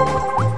you